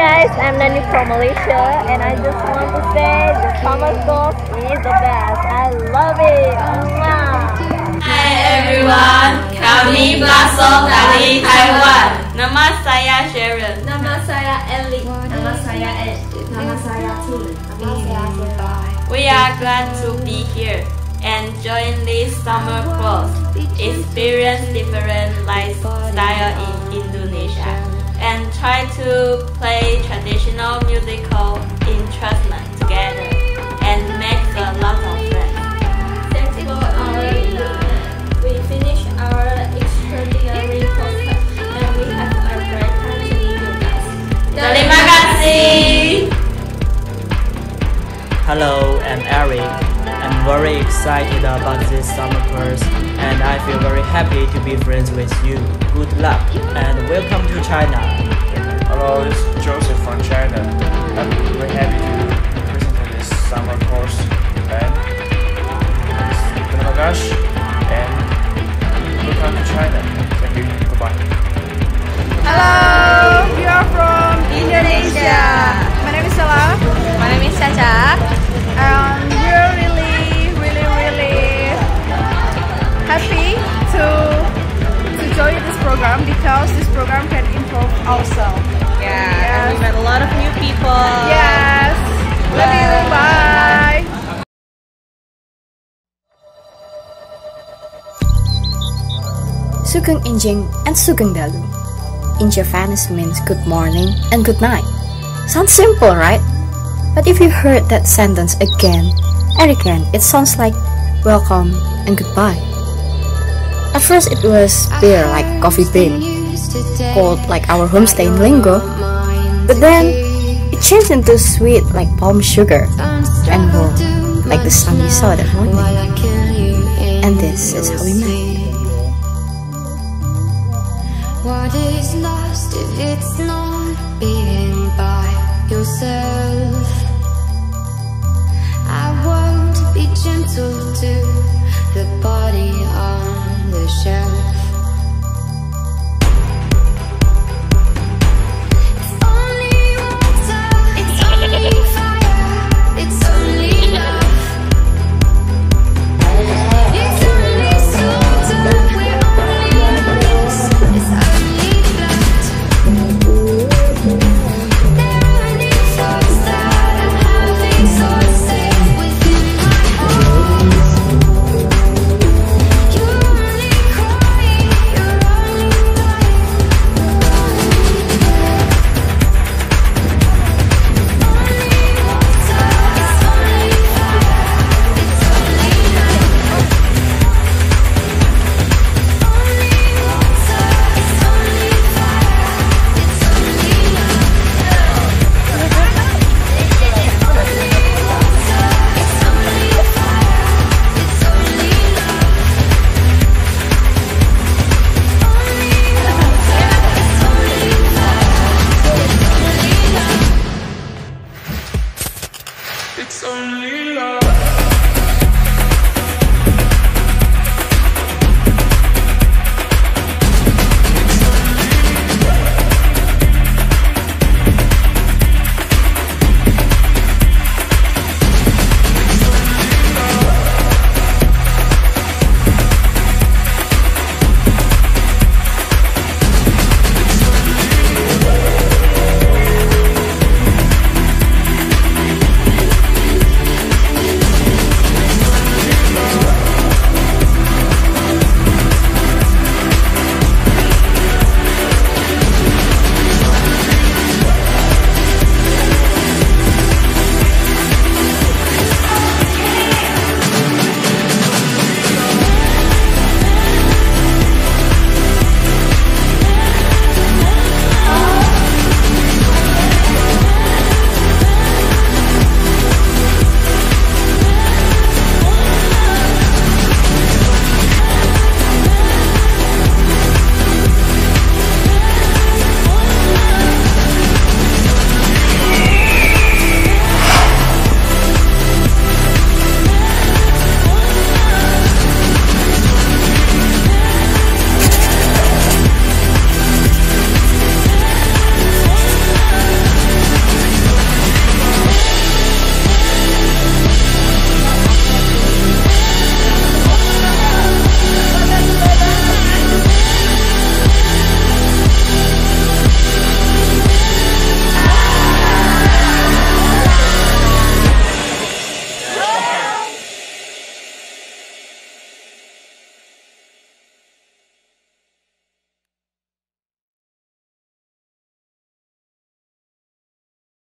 guys, I'm Nani from Malaysia and I just want to say the summer schools is the best. I love it. Mwah. Hi everyone, kami berasal dari Taiwan. Nama saya Sharon. Nama saya Ellie. Nama saya Ed. Nama saya Tuli. Nama saya Siva. We are glad to be here and join this summer course. Experience different lifestyle in Indonesia and try to play traditional very excited about this summer course and I feel very happy to be friends with you. Good luck and welcome to China. Hello, it's Joseph from China. I'm very happy to present this summer course and terima kasih and welcome to China. Thank you. Goodbye. Sugeng Enjing and Sugeng Dalu. In Javanese means good morning and good night. Sounds simple, right? But if you heard that sentence again and again, it sounds like welcome and goodbye. At first, it was beer like coffee bean, cold like our homestay in Lingo, but then it changed into sweet like palm sugar and warm like the sun we saw that morning. And this is how we met. What is lost if it's not being by yourself? I want to be gentle to the body on the shelf.